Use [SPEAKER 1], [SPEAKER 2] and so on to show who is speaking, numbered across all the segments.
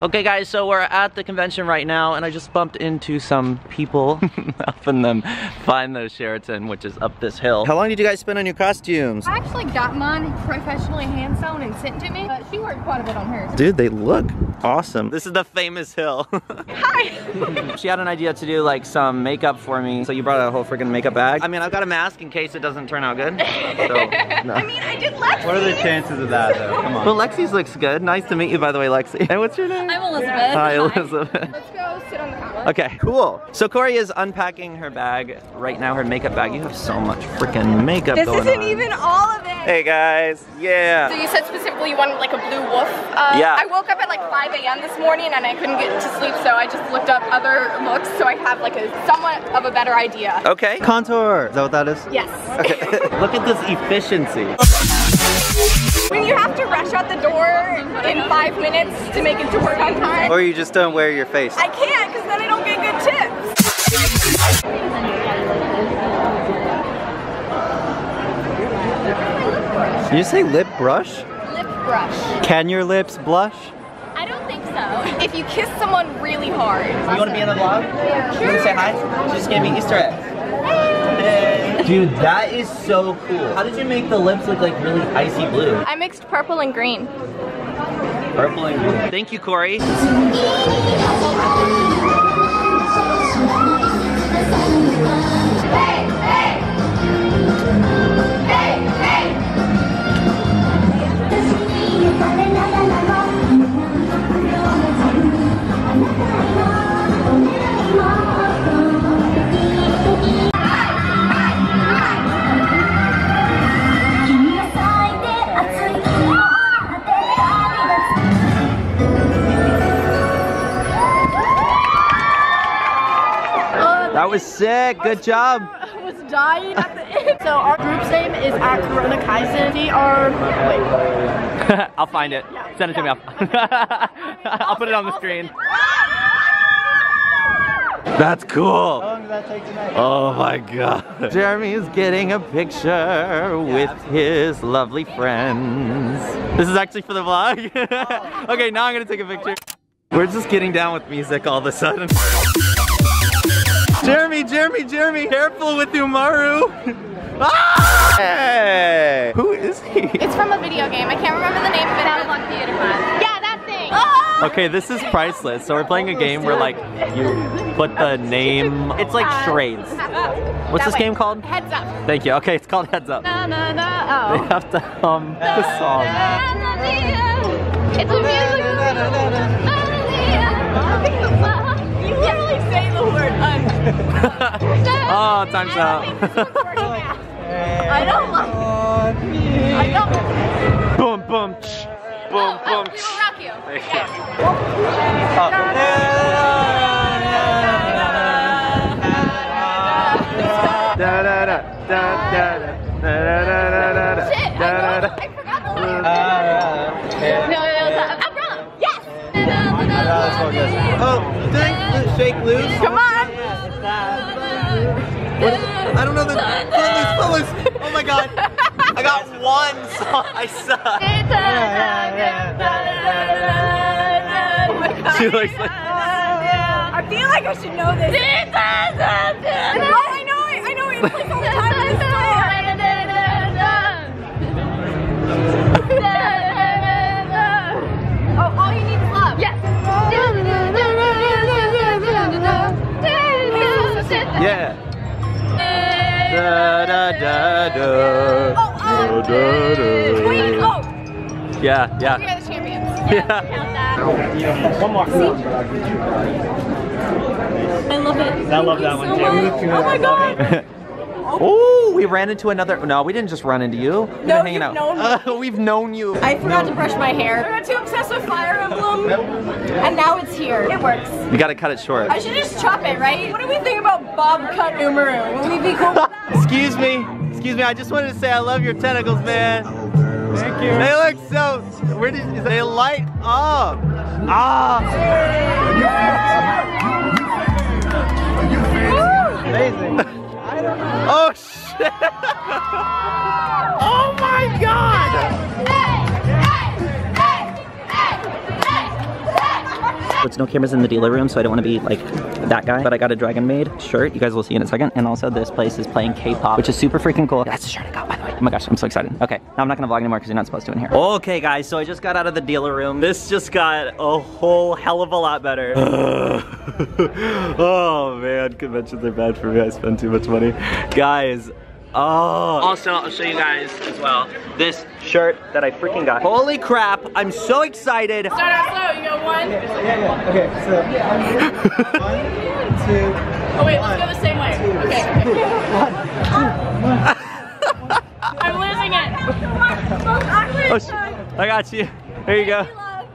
[SPEAKER 1] Okay guys, so we're at the convention right now and I just bumped into some people helping them find the Sheraton, which is up this hill. How long did you guys spend on your costumes?
[SPEAKER 2] I actually got mine professionally hand sewn and sent to me, but she worked quite a bit on hers.
[SPEAKER 1] Dude, they look awesome. This is the famous hill.
[SPEAKER 2] Hi!
[SPEAKER 1] she had an idea to do like some makeup for me, so you brought a whole freaking makeup bag. I mean, I've got a mask in case it doesn't turn out good. So, no.
[SPEAKER 2] I mean, I did Lexi!
[SPEAKER 3] What are the chances of that though? Come on.
[SPEAKER 1] Well, Lexi's looks good. Nice to meet you, by the way, Lexi. And what's your name?
[SPEAKER 2] I'm Elizabeth.
[SPEAKER 1] Hi, Elizabeth.
[SPEAKER 2] Let's go sit on the counter.
[SPEAKER 1] Okay, cool. So Corey is unpacking her bag right now, her makeup bag. You have so much freaking makeup
[SPEAKER 2] This
[SPEAKER 1] going
[SPEAKER 2] isn't
[SPEAKER 1] on.
[SPEAKER 2] even all of it!
[SPEAKER 1] Hey guys, yeah.
[SPEAKER 2] So you said specifically you wanted like a blue wolf. Uh,
[SPEAKER 1] Yeah.
[SPEAKER 2] I woke up at like 5 a.m. this morning and I couldn't get to sleep, so I just looked up other looks so I have like a somewhat of a better idea.
[SPEAKER 1] Okay.
[SPEAKER 3] Contour. Is that what that is?
[SPEAKER 2] Yes. Okay.
[SPEAKER 1] Look at this efficiency.
[SPEAKER 2] when you have to rush out the door in five minutes to make it to work on time,
[SPEAKER 3] Or you just don't wear your face.
[SPEAKER 2] I can't because then I don't get good tips.
[SPEAKER 3] Did you say lip brush?
[SPEAKER 2] Lip brush.
[SPEAKER 3] Can your lips blush?
[SPEAKER 2] I don't think so. If you kiss someone really hard.
[SPEAKER 1] You want to be in the vlog? Yeah. You want to say hi? She just gave me Easter eggs. Dude, that is so cool. How did you make the lips look like really icy blue?
[SPEAKER 2] I mixed purple and green.
[SPEAKER 1] Purple and blue. Thank you, Corey. That was sick. Good job.
[SPEAKER 2] I was dying at the end. So our group's name is at Corona Kaizen. We are, wait.
[SPEAKER 1] I'll find it. Send it to me. I'll, I'll put it on the screen. That's cool.
[SPEAKER 3] How long did that take tonight?
[SPEAKER 1] Oh my god. Jeremy is getting a picture with his lovely friends. This is actually for the vlog. Oh. okay, now I'm gonna take a picture. We're just getting down with music all of a sudden. Jeremy, Jeremy, Jeremy, careful with Umaru. Ah! Hey, who is he?
[SPEAKER 2] It's from a video game. I can't remember the name of it. Battleblock Theater Yeah, that thing. Oh!
[SPEAKER 1] Okay, this is priceless. So we're playing a game where like you put the name. It's like charades. What's this game called?
[SPEAKER 2] Heads up.
[SPEAKER 1] Thank you. Okay, it's called Heads Up.
[SPEAKER 2] Na na na.
[SPEAKER 1] They
[SPEAKER 2] Oh.
[SPEAKER 1] have to hum the song.
[SPEAKER 2] It's a musical.
[SPEAKER 1] oh, time's out.
[SPEAKER 2] I don't like I don't
[SPEAKER 1] boom, boom, tsh, boom, oh, boom.
[SPEAKER 2] We
[SPEAKER 1] tsh.
[SPEAKER 2] will rock you.
[SPEAKER 1] Thank you.
[SPEAKER 2] Yeah.
[SPEAKER 1] Da, da, da, da, da, da, da, da, da, da, da,
[SPEAKER 2] Shit, I,
[SPEAKER 1] da,
[SPEAKER 2] know,
[SPEAKER 1] da.
[SPEAKER 2] I forgot the lyrics. No, no, no, umbrella. Yes.
[SPEAKER 1] Oh, dang, shake loose.
[SPEAKER 2] Come on.
[SPEAKER 1] My god. I got one song. I suck.
[SPEAKER 2] Oh.
[SPEAKER 1] She looks like.
[SPEAKER 2] I feel like I should know this. oh, I know it. I know it. It plays all the time in this store. Oh, all you need is love. Yes.
[SPEAKER 1] Yeah. Da da da da.
[SPEAKER 2] Oh,
[SPEAKER 1] Da, da, da.
[SPEAKER 2] Queen. Oh,
[SPEAKER 1] Yeah, yeah.
[SPEAKER 2] are the champions.
[SPEAKER 1] Yeah.
[SPEAKER 2] Count that. I love it.
[SPEAKER 3] I love that one too.
[SPEAKER 2] Oh my god.
[SPEAKER 1] Oh, we ran into another. No, we didn't just run into you. We've been
[SPEAKER 2] No,
[SPEAKER 1] hanging
[SPEAKER 2] you've
[SPEAKER 1] out.
[SPEAKER 2] known me.
[SPEAKER 1] Uh, we've known you.
[SPEAKER 2] I forgot to brush my hair. I got too obsessed with Fire Emblem, and now it's here. It works.
[SPEAKER 1] You gotta cut it short.
[SPEAKER 2] I should just chop it, right? What do we think about Bob Cut Umaru? Will we be cool with that?
[SPEAKER 1] Excuse me. Excuse me. I just wanted to say I love your tentacles, man.
[SPEAKER 3] Thank you.
[SPEAKER 1] They look so. Where did they light up? Ah. No cameras in the dealer room, so I don't want to be like that guy. But I got a Dragon Maid shirt. You guys will see in a second. And also this place is playing K-pop, which is super freaking cool. That's the shirt I got, by the way. Oh my gosh, I'm so excited. Okay, now I'm not gonna vlog anymore because you're not supposed to in here. Okay, guys, so I just got out of the dealer room. This just got a whole hell of a lot better. oh man, conventions are bad for me. I spend too much money. Guys, Oh. Also, I'll show you guys as well this shirt that I freaking got. Holy crap, I'm so excited.
[SPEAKER 2] Start out slow. You go one.
[SPEAKER 3] Yeah, yeah. Okay, so one, two.
[SPEAKER 2] Oh wait, let's go the same way. Okay. I'm losing it.
[SPEAKER 1] Oh, sh- I got you. There you go.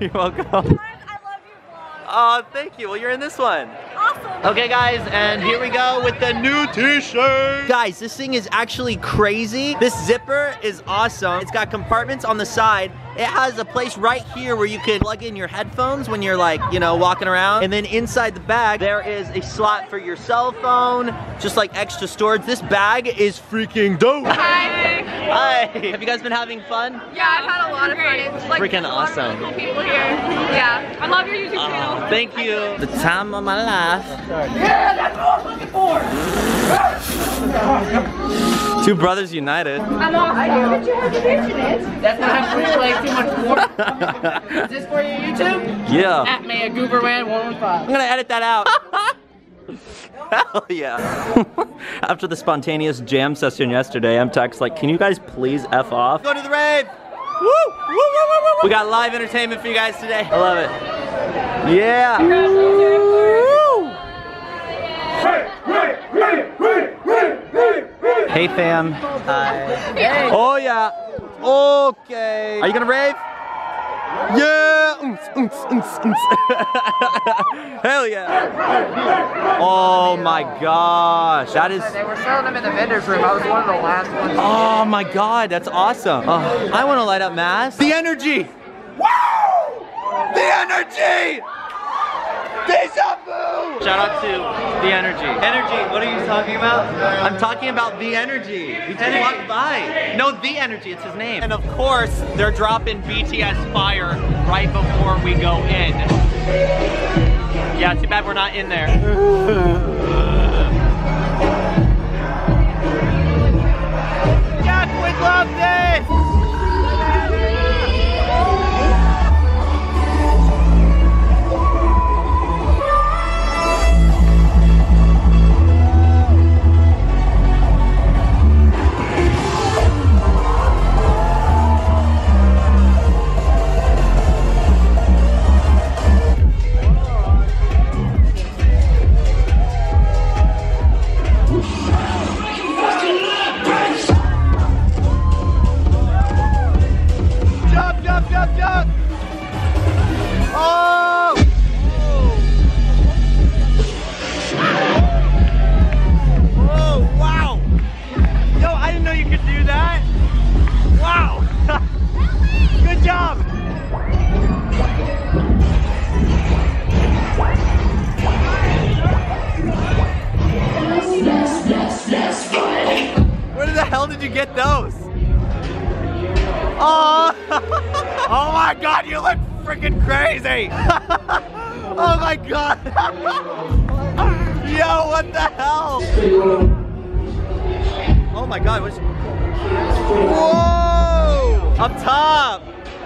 [SPEAKER 1] You're welcome.
[SPEAKER 2] I love you, vlog.
[SPEAKER 1] Oh, thank you. Well, you're in this one.
[SPEAKER 2] Awesome.
[SPEAKER 1] Okay guys, and here we go with the new t-shirt. Guys, this thing is actually crazy. This zipper is awesome. It's got compartments on the side. It has a place right here where you can plug in your headphones when you're like, you know, walking around. And then inside the bag, there is a slot for your cell phone, just like extra storage. This bag is freaking dope.
[SPEAKER 2] Hi.
[SPEAKER 1] Hi. Have you guys been having fun?
[SPEAKER 2] Yeah, I've had a lot of fun. It's like
[SPEAKER 1] Freaking
[SPEAKER 2] a lot of
[SPEAKER 1] awesome.
[SPEAKER 2] cool people here. Yeah, I love your YouTube channel.
[SPEAKER 1] Thank you. The time of my life.
[SPEAKER 2] Yeah, that's what I'm looking for.
[SPEAKER 1] Two brothers united.
[SPEAKER 2] I'm off. I know what your reservation is.
[SPEAKER 4] That's not have to play too much more. Is this for your YouTube?
[SPEAKER 1] yeah.
[SPEAKER 4] At me, a Gooberman 115.
[SPEAKER 1] I'm gonna edit that out. Hell yeah. After the spontaneous jam session yesterday, I'm text like, can you guys please F off? Go to the rave! Woo! Woo, woo, woo, woo, woo. We got live entertainment for you guys today. I love it. Yeah. Hey fam. Hi. Oh yeah. Okay. Are you gonna rave? Yeah! Hell yeah! Oh my gosh, that is.
[SPEAKER 4] They were selling them in the vendor's room. I was one of the last ones.
[SPEAKER 1] Oh my god, that's awesome. Oh, I want to light up mass. The energy! Wow! The energy! Deja vu! Shout out to the energy. Energy, what are you talking about? I'm talking about the energy. We just walked by. No, the energy, it's his name. And of course, they're dropping BTS Fire right before we go in. Yeah, too bad we're not in there. you get those? Oh, oh my god, you look freaking crazy! oh my god! Yo, what the hell? Oh my god, what's... Whoa! Up top!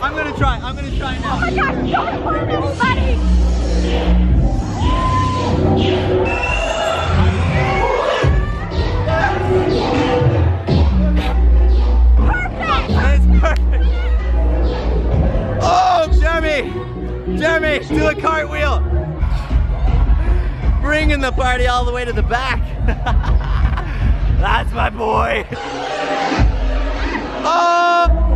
[SPEAKER 1] I'm gonna try, I'm gonna try now.
[SPEAKER 2] Oh my gosh, don't hurt everybody.
[SPEAKER 1] Jeremy! Do a cartwheel! Bringing the party all the way to the back. That's my boy. Oh!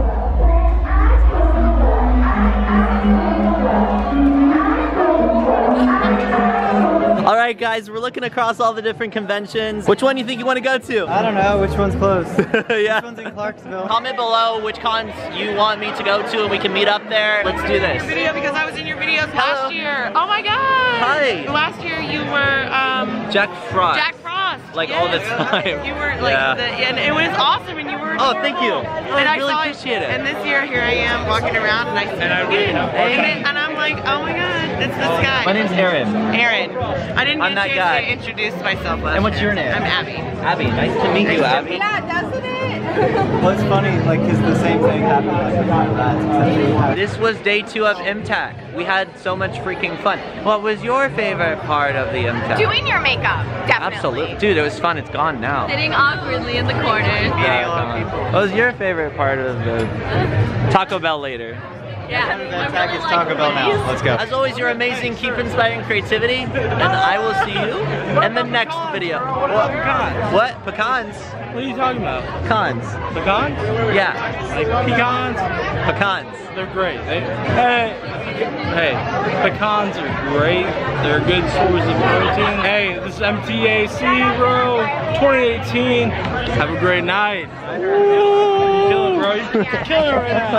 [SPEAKER 1] Right, guys, we're looking across all the different conventions. Which one do you think you want to go to?
[SPEAKER 3] I don't know which one's close.
[SPEAKER 1] yeah.
[SPEAKER 3] Which one's in Clarksville?
[SPEAKER 1] Comment below which cons you want me to go to and we can meet up there. Let's do this.
[SPEAKER 4] Video because I was in your videos
[SPEAKER 1] Hello.
[SPEAKER 4] last year. Oh my god.
[SPEAKER 1] Hi.
[SPEAKER 4] Last year you were um
[SPEAKER 1] Jack Frost.
[SPEAKER 4] Jack Frost.
[SPEAKER 1] Like, all the time.
[SPEAKER 4] You were like
[SPEAKER 1] Yeah.
[SPEAKER 4] the, and it was awesome and you were
[SPEAKER 1] Oh, thank you.
[SPEAKER 4] adorable.
[SPEAKER 1] I
[SPEAKER 4] and
[SPEAKER 1] really
[SPEAKER 4] saw
[SPEAKER 1] appreciate it.
[SPEAKER 4] And this year here I am walking around and I and I really and, it, and I'm like like, oh my god, it's this oh, guy.
[SPEAKER 1] My name's Aaron.
[SPEAKER 4] Aaron. I didn't
[SPEAKER 1] I'm
[SPEAKER 4] get
[SPEAKER 1] that
[SPEAKER 4] a
[SPEAKER 1] guy.
[SPEAKER 4] chance to introduce myself last
[SPEAKER 1] And what's your name?
[SPEAKER 4] I'm Abby.
[SPEAKER 1] Abby, nice to meet you, Abby.
[SPEAKER 2] Yeah, doesn't it?
[SPEAKER 3] Well, it's funny, like, because the same thing happened like with my lads, except we had
[SPEAKER 1] This was day two of MTAC. We had so much freaking fun. What was your favorite part of the MTAC?
[SPEAKER 2] Doing your makeup, definitely.
[SPEAKER 1] Absolutely. Dude, it was fun. It's gone now.
[SPEAKER 5] Sitting awkwardly in the corner.
[SPEAKER 1] Yeah, gone. What was your favorite part of the uh, Taco Bell later?
[SPEAKER 5] Yeah.
[SPEAKER 3] That tag is Taco Bell now. Let's go.
[SPEAKER 1] As always, you're amazing. Keep inspiring creativity. And I will see you in the next video. What? pecans? What? Pecans?
[SPEAKER 6] What are you talking about?
[SPEAKER 1] Pecans.
[SPEAKER 6] Pecans?
[SPEAKER 1] Yeah.
[SPEAKER 6] Like pecans?
[SPEAKER 1] Pecans.
[SPEAKER 6] They're great. They, hey, hey, pecans are great. They're a good source of protein. Hey, this is MTAC, bro. 2018. Have a great night. You're killing, bro. You're killing right now.